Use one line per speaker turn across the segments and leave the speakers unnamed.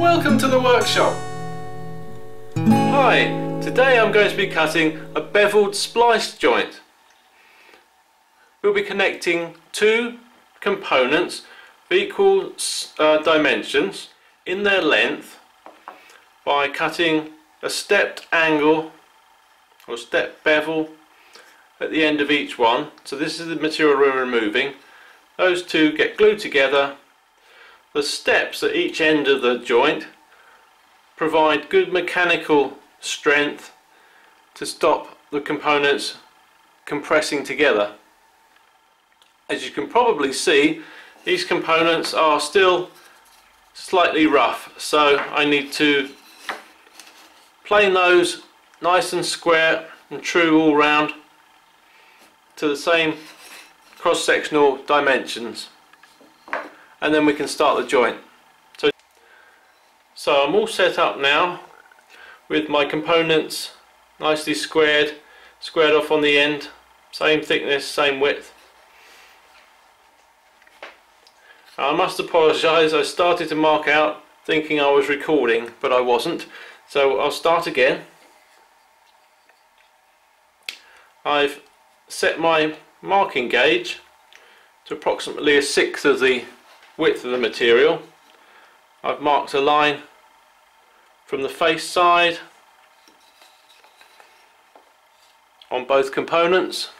Welcome to the workshop. Hi, today I'm going to be cutting a beveled splice joint. We'll be connecting two components of equal uh, dimensions in their length by cutting a stepped angle or step bevel at the end of each one. So this is the material we're removing. Those two get glued together. The steps at each end of the joint provide good mechanical strength to stop the components compressing together. As you can probably see, these components are still slightly rough, so I need to plane those nice and square and true all round to the same cross-sectional dimensions and then we can start the joint. So, so I'm all set up now with my components nicely squared, squared off on the end, same thickness, same width. I must apologise, I started to mark out thinking I was recording but I wasn't so I'll start again. I've set my marking gauge to approximately a sixth of the width of the material. I've marked a line from the face side on both components.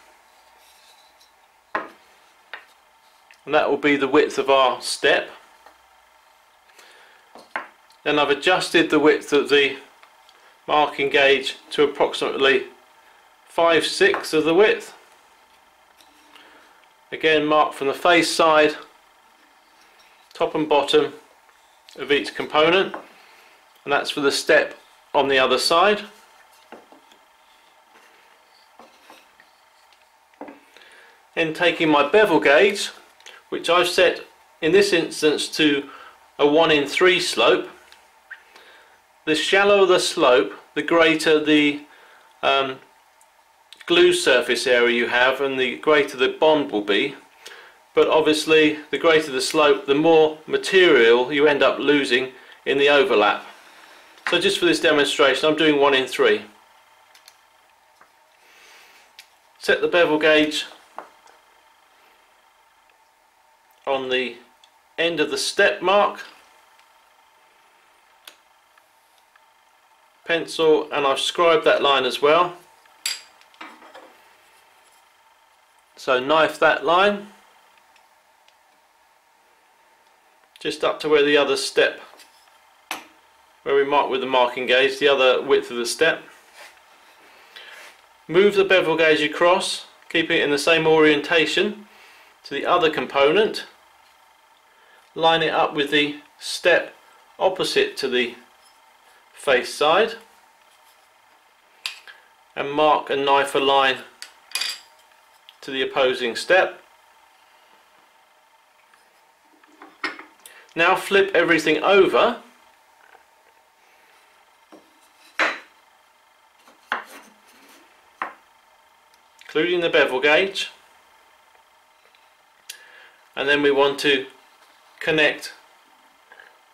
And that will be the width of our step. Then I've adjusted the width of the marking gauge to approximately 5 6 of the width. Again mark from the face side top and bottom of each component and that's for the step on the other side. Then taking my bevel gauge which I've set in this instance to a 1 in 3 slope. The shallower the slope the greater the um, glue surface area you have and the greater the bond will be but obviously the greater the slope the more material you end up losing in the overlap. So just for this demonstration I'm doing one in three. Set the bevel gauge on the end of the step mark. Pencil and I've scribed that line as well. So knife that line just up to where the other step where we mark with the marking gauge, the other width of the step. Move the bevel gauge across, keeping it in the same orientation to the other component. Line it up with the step opposite to the face side and mark and knife a line to the opposing step. Now flip everything over. Including the bevel gauge. And then we want to connect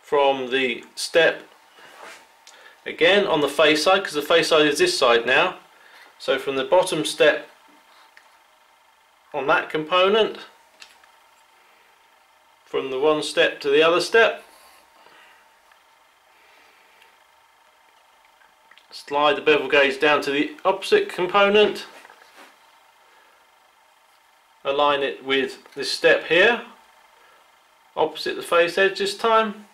from the step again on the face side because the face side is this side now. So from the bottom step on that component from the one step to the other step. Slide the bevel gauge down to the opposite component. Align it with this step here opposite the face edge this time.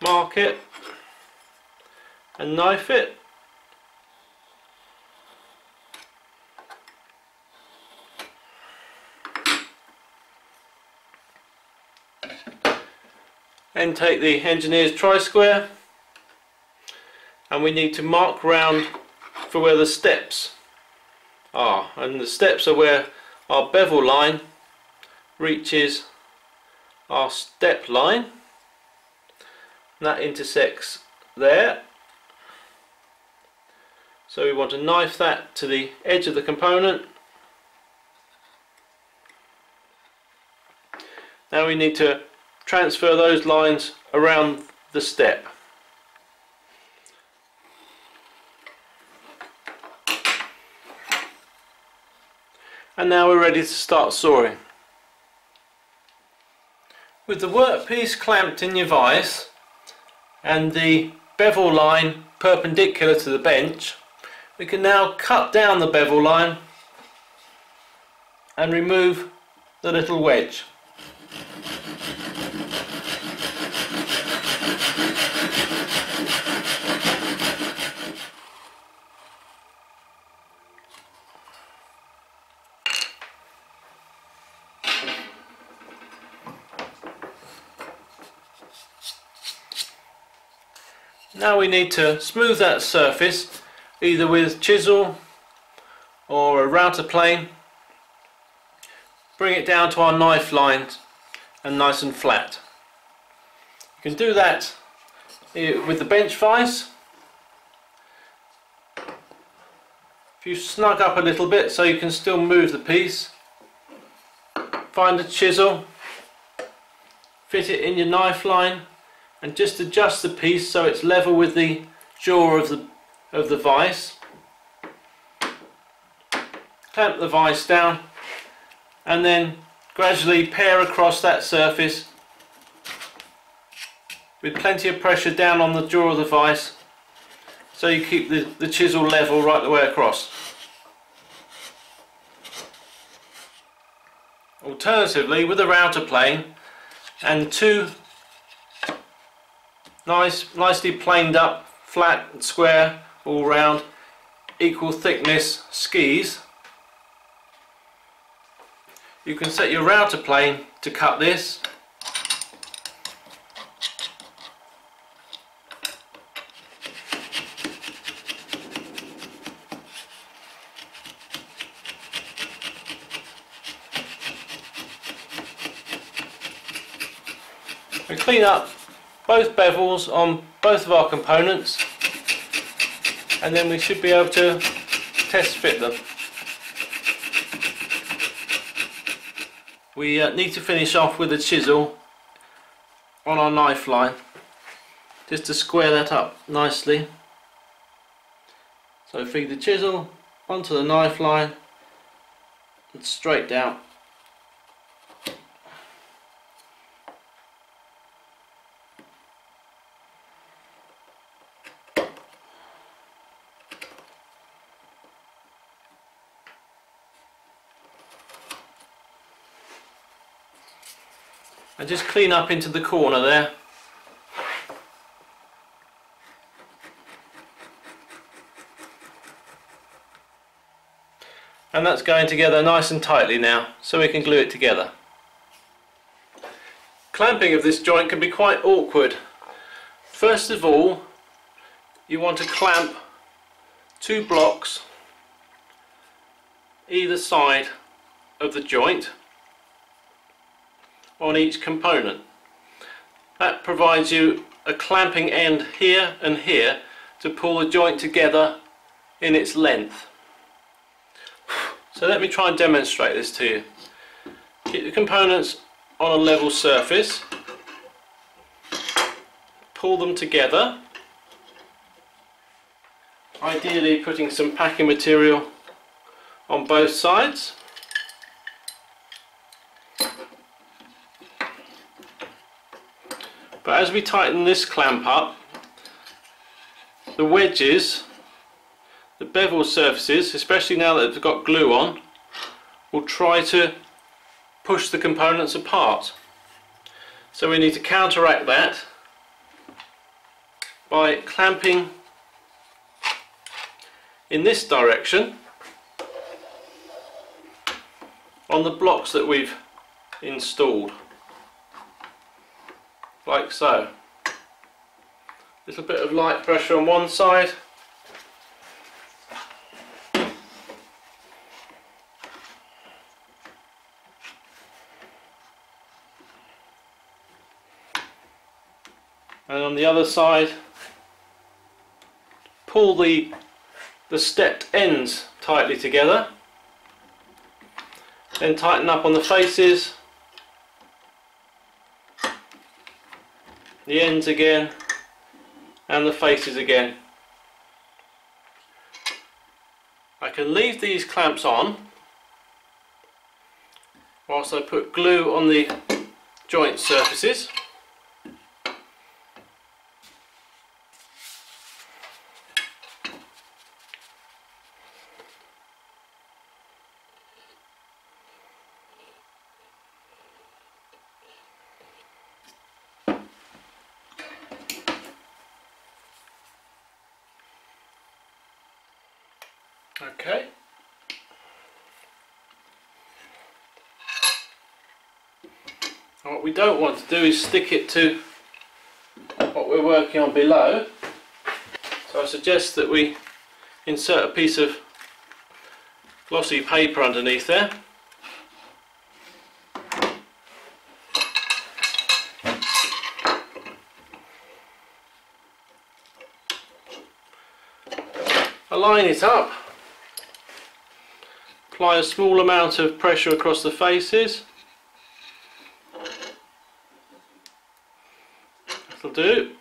Mark it and knife it Then take the engineer's try-square. And we need to mark round for where the steps are. And the steps are where our bevel line reaches our step line. And that intersects there. So we want to knife that to the edge of the component. Now we need to transfer those lines around the step. And now we're ready to start sawing. With the workpiece clamped in your vise and the bevel line perpendicular to the bench, we can now cut down the bevel line and remove the little wedge. Now we need to smooth that surface either with chisel or a router plane. Bring it down to our knife line and nice and flat. You can do that eh, with the bench vise. If you snug up a little bit so you can still move the piece, find a chisel, fit it in your knife line and just adjust the piece so it's level with the jaw of the of the vise clamp the vise down and then gradually pare across that surface with plenty of pressure down on the jaw of the vise so you keep the, the chisel level right the way across. Alternatively with a router plane and two nice, nicely planed up, flat and square all round, equal thickness skis. You can set your router plane to cut this. Clean up both bevels on both of our components and then we should be able to test fit them. We uh, need to finish off with a chisel on our knife line just to square that up nicely. So feed the chisel onto the knife line and straight down. And just clean up into the corner there. And that's going together nice and tightly now so we can glue it together. Clamping of this joint can be quite awkward. First of all you want to clamp two blocks either side of the joint on each component. That provides you a clamping end here and here to pull the joint together in its length. So let me try and demonstrate this to you. Keep the components on a level surface, pull them together, ideally putting some packing material on both sides But as we tighten this clamp up, the wedges, the bevel surfaces, especially now that they've got glue on, will try to push the components apart. So we need to counteract that by clamping in this direction on the blocks that we've installed like so. Little bit of light pressure on one side. And on the other side, pull the, the stepped ends tightly together. Then tighten up on the faces the ends again and the faces again. I can leave these clamps on whilst I put glue on the joint surfaces. Okay. And what we don't want to do is stick it to what we're working on below. So I suggest that we insert a piece of glossy paper underneath there. Align it up apply a small amount of pressure across the faces. That'll do.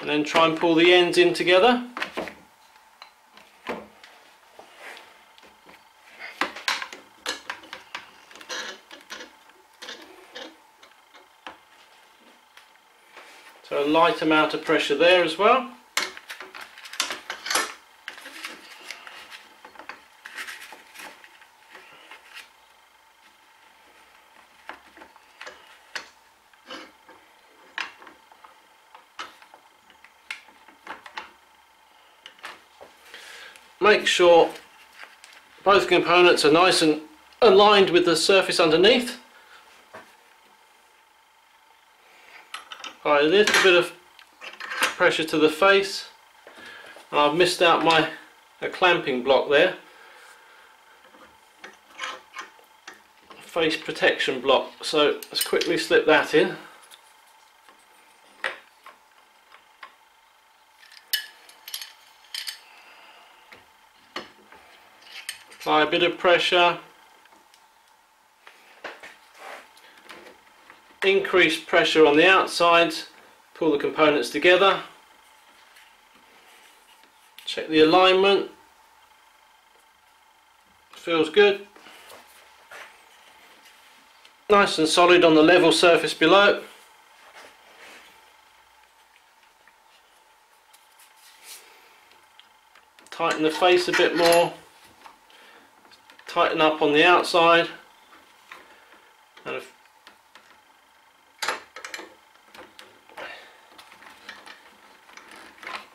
And then try and pull the ends in together. So a light amount of pressure there as well. Make sure both components are nice and aligned with the surface underneath. Apply a little bit of pressure to the face and I've missed out my a clamping block there. Face protection block so let's quickly slip that in. Apply a bit of pressure. Increase pressure on the outside. Pull the components together. Check the alignment. Feels good. Nice and solid on the level surface below. Tighten the face a bit more tighten up on the outside. And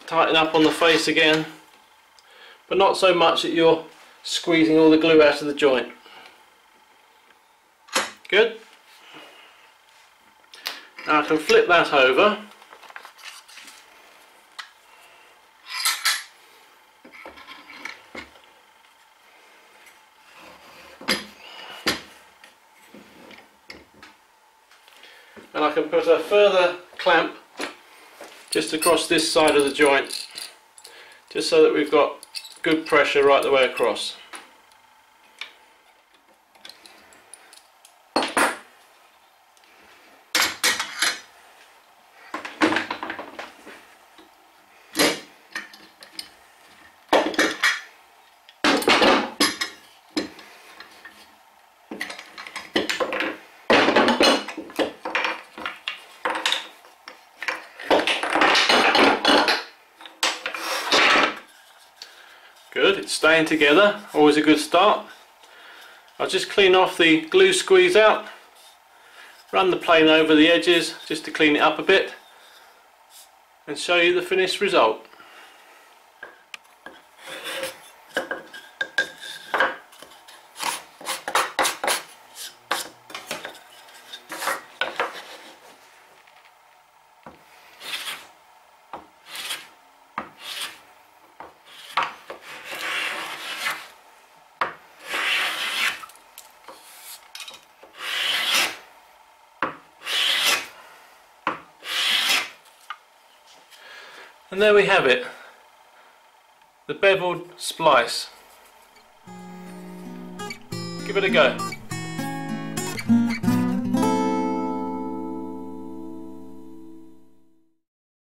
tighten up on the face again but not so much that you're squeezing all the glue out of the joint. Good. Now I can flip that over can put a further clamp just across this side of the joint just so that we've got good pressure right the way across. Good, it's staying together, always a good start. I'll just clean off the glue squeeze out, run the plane over the edges just to clean it up a bit and show you the finished result. And there we have it, the beveled splice. Give it a go.